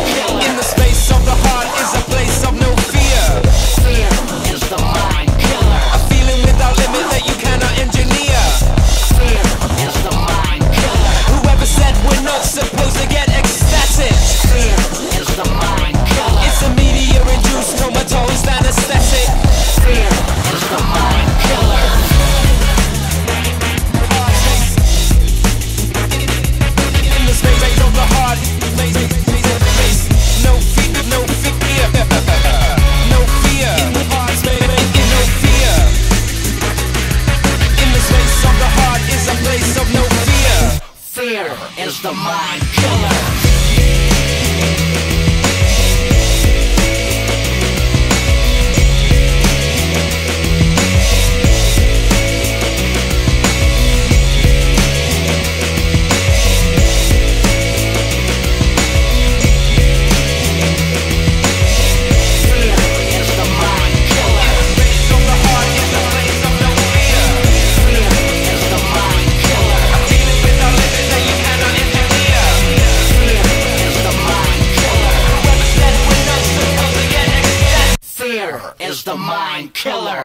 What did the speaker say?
In the space of the here is the mind killer. is the mind killer.